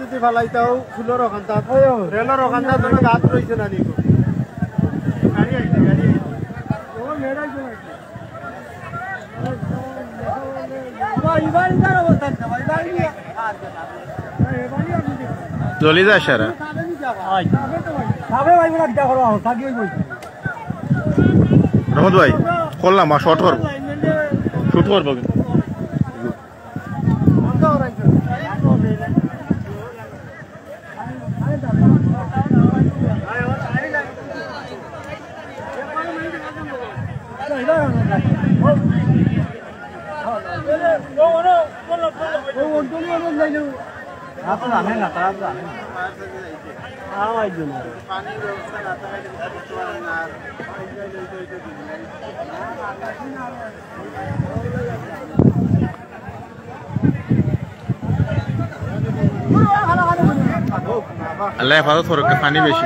যদি ফালাইতাও ফুলের ওখানটা রেলের ওখানটা তো গাছ রয়েছে না নিকো গাড়ি আইছে গাড়ি আইছে জ্বলি যায় সারা রহমত ভাই করলাম আর শর্ট করব শুট করব পানির ব্যবস্থা না করতে পারেন না আল্লাহ হেফাজত করুক পানি বেশি।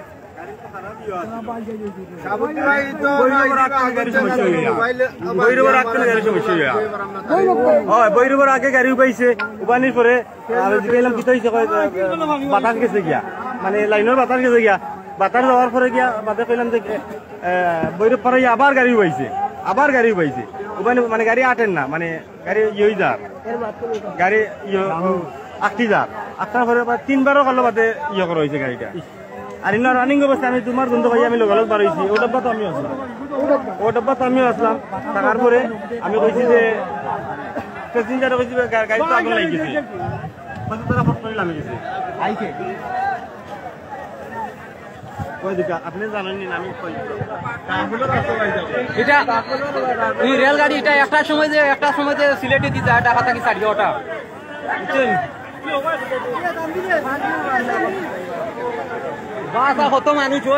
বৈরবের আগে গাড়ি পাইছে উপানির পরে জিগাইলাম কি কয়, বাতাস গেছে গিয়া মানে লাইনের বাতাস গেছে গিয়া বাতাস যাওয়ার পরে গিয়া বাতাস কইলাম যে বৈরব পরে আবার গাড়ি পাইছে আবার গাড়ি পাইছে উপানি মানে গাড়ি আটেন না মানে গাড়ি ইয়ে যার গাড়ি ইয়ে আটটি যার আটটার পরে তিনবারও কালো বাদে ইয়ে করা হয়েছে গাড়িটা আর ইন্না রানিং অবস্থা আমি তোমার বন্ধু ভাই আমি লগালগ বার হয়েছি ও ডাব্বা তো আমিও আসলাম ও ডাব্বা তো আমিও আসলাম। থাকার পরে আমি কইছি যে প্যাসেঞ্জার কইছি গাড়ি তো আগুন লাগি গেছে কত টাকা করে নামে গেছে। আইছে। কই দিকা আপনি জানেন নি আমি কই এটা এই রেলগাড়ি এটা একটা সময় যে একটা সময় যে সিলেটে দিয়ে যায় ঢাকা থেকে সাড়ে ওটা। বুঝছেন? Rasa 满的脚